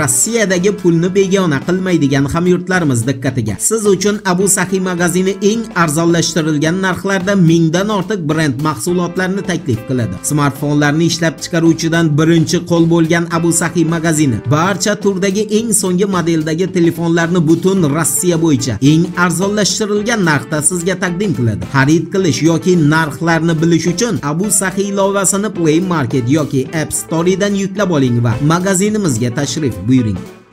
Rossiyadagi pulni begona qilmaydigan hamyurtlarimiz diqqatiga. Siz uchun Abu Sahiy magazini eng arzonlashtirilgan narxlarda mingdan ortiq brend mahsulotlarni taklif qiladi. Smartfonlarni ishlab chiqaruvchidan birinchi qo'l bo'lgan Abu Sahiy magazini barcha turdagi eng so'nggi modeldagi telefonlarni butun Rossiya bo'yicha eng arzonlashtirilgan narxda sizga taqdim qiladi. Xarid qilish yoki narxlarni bilish uchun Abu Sahiy ilovasini Play Market yoki App Store'dan yuklab oling va magazinimizga tashrif Weaving.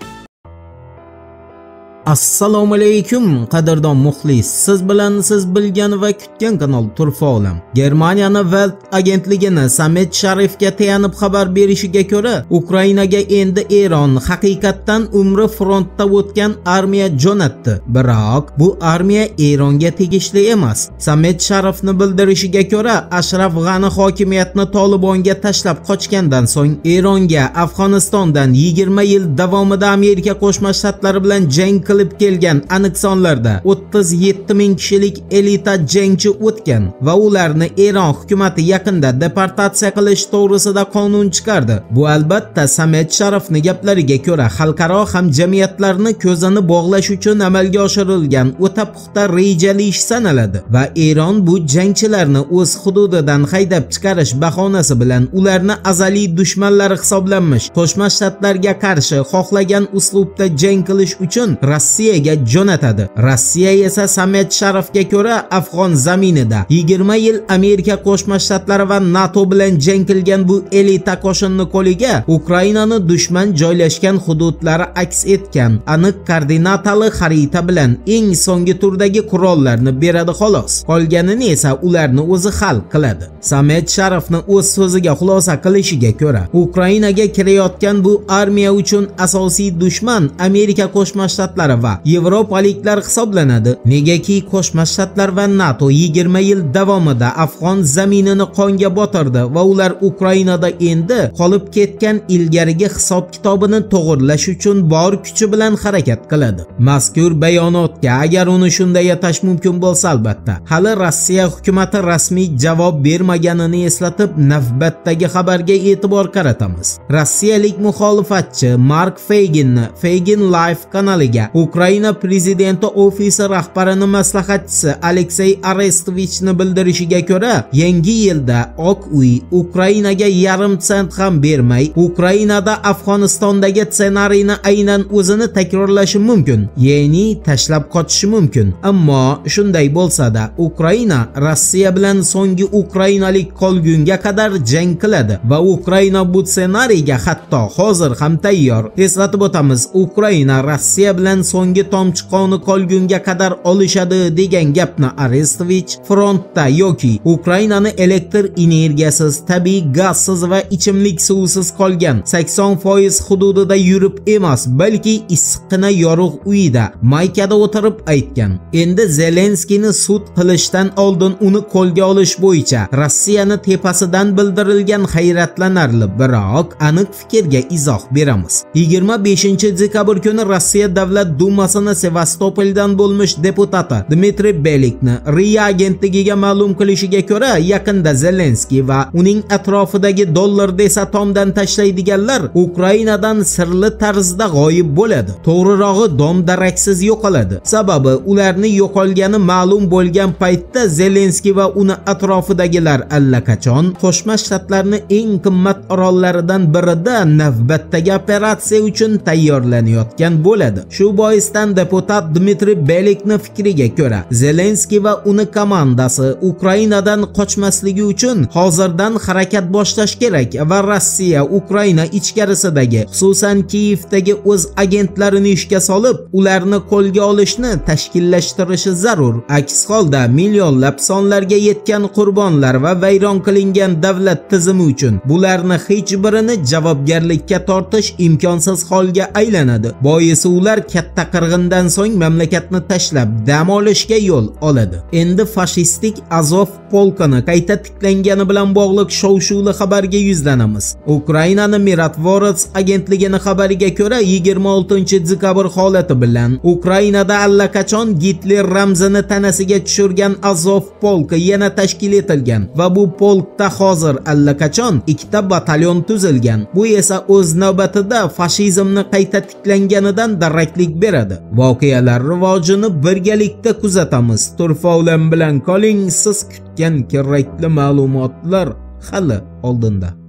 Assalomu alaykum qadrdon muxlis. Siz bilan siz bilgan va kutgan kanal turfa olam. Germaniyani welt agentligini samet sharifga tayanib xabar berishiga ko'ra ukrainaga endi eron haqiqatdan umri frontda o'tgan armiya jo'natdi. Biroq bu armiya eronga tegishli emas. Samet sharifni bildirishiga ko'ra ashraf g'ani hokimiyatni tolibonga tashlab qochgandan so'ng eronga afg'onistondan 20 yil davomida amerika qo'shma shtatlari bilan jang qilib kelgan aniq sonlarda 37 ming kishilik elita jangchi o'tgan va ularni Eron hukumati yaqinda deportatsiya qilish to'g'risida qonun chiqardi. Bu albatta Samet Sharafni gaplariga ko'ra xalqaro hamjamiyatlarni ko'zini bog'lash uchun amalga oshirilgan o'ta puxta rejali ish sanaladi va Eron bu jangchilarni o'z hududidan haydab chiqarish bahonasi bilan ularni azaliy dushmanlari hisoblanmish Qo'shma Shtatlarga qarshi xohlagan uslubda jang qilish uchun Rossiyaga jo'natadi. Rossiya esa Samet Sharafga ko'ra Afg'on zaminida 20 yil Amerika Qo'shma Shtatlari va NATO bilan jang qilgan bu elita qo'shinni qo'liga Ukrainani dushman joylashgan hududlari aks etgan aniq koordinatali xarita bilan eng so'nggi turdagi qurollarni beradi xolos. Qolganini esa ularni o'zi hal qiladi. Samet Sharafni o'z so'ziga xulosa qilishiga ko'ra, Ukrainaga kirayotgan bu armiya uchun asosiy dushman Amerika Qo'shma Shtatlari va yevropaliklar hisoblanadi. Negaki qo'shma shtatlar va nato 20 yil davomida afg'on zaminini qonga botirdi va ular ukrainada endi qolib ketgan ilgarigi hisob kitobini to'g'irlash uchun bor kuchi bilan harakat qiladi. Mazkur bayonotga agar uni shunday atash mumkin bo'lsa albatta. Hali rossiya hukumati rasmiy javob bermaganini eslatib navbatdagi xabarga e'tibor qaratamiz. Rossiyalik muxolifatchi mark feyginni feygin life kanaliga Ukraina prezidenti ofisi rahbarining maslahatchisi Aleksey Arestovichni bildirishiga ko'ra, yangi yilda Oq uy Ukrainaga yarim sent ham bermay, Ukrainada Afg'onistondagi ssenariyni aynan o'zini takrorlashi mumkin, ya'ni tashlab qochishi mumkin. Ammo shunday bo'lsa-da, Ukraina Rossiya bilan so'nggi ukrainalik qolgunga qadar jang qiladi va Ukraina bu ssenariyga hatto hozir ham tayyor. Eslatib o'tamiz, Ukraina Rossiya bilan so'nggi tomchi qoni qolgunga qadar olishadi degan gapni Arestovich frontda yoki Ukrainani elektr energiyasiz, tabiiy gazsiz va ichimlik suvisiz qolgan 80% hududida yurib emas, balki issiqqina yorug' uyida maykada o'tirib aytgan. Endi Zelenskiyni sud qilishdan oldin uni qo'lga olish bo'yicha Rossiyani tepasidan bildirilgan hayratlanarli, biroq aniq fikrga izoh beramiz. 25-dekabr kuni Rossiya davlat dumasini Sevastopoldan bo'lmish deputati Dmitriy Belikni RIA agentligiga ma'lum qilishiga ko'ra, yaqinda Zelenskiy va uning atrofidagi dollar desa tomdan tashlaydiganlar Ukrainadan sirli tarzda g'oyib bo'ladi. To'g'rirog'i dom daraksiz yo'qoladi. Sababi ularni yo'qolgani ma'lum bo'lgan paytda Zelenskiy va uni atrofidagilar allaqachon Qo'shma Shtatlarning eng qimmat orollaridan birida navbatdagi operatsiya uchun tayyorlanayotgan bo'ladi. Shu boisdan deputat Dmitriy Belikni fikriga ko'ra, Zelenskiy va uni komandasi Ukrainadan qochmasligi uchun hozirdan harakat boshlash kerak va Rossiya Ukraina ichkarisidagi, xususan Kiyevdagi o'z agentlarini ishga solib, ularni qo'lga olishni tashkillashtirishi zarur. Aks holda millionlab sonlarga yetgan qurbonlar va vayron qilingan davlat tizimi uchun bularni hech birini javobgarlikka tortish imkonsiz holga aylanadi. Boisi ular katta katta qirg'indan so'ng mamlakatni tashlab dam olishga yo'l oladi. Endi fashistik Azov polkini qayta tiklangani bilan bog'liq shov-shuvli xabarga yuzlanamiz. Ukrainani Miratvorets agentligining xabariga ko'ra 26-dekabr holati bilan Ukrainada allaqachon Gitler ramzini tanasiga tushirgan Azov polki yana tashkil etilgan va bu polkda hozir allaqachon ikkita batalyon tuzilgan. Bu esa o'z navbatida fashizmni qayta tiklanganidan daraklik beradi. Voqealar rivojini birgalikda kuzatamiz. Turfovlan bilan qoling, siz kutgan kerakli ma'lumotlar hali oldinda.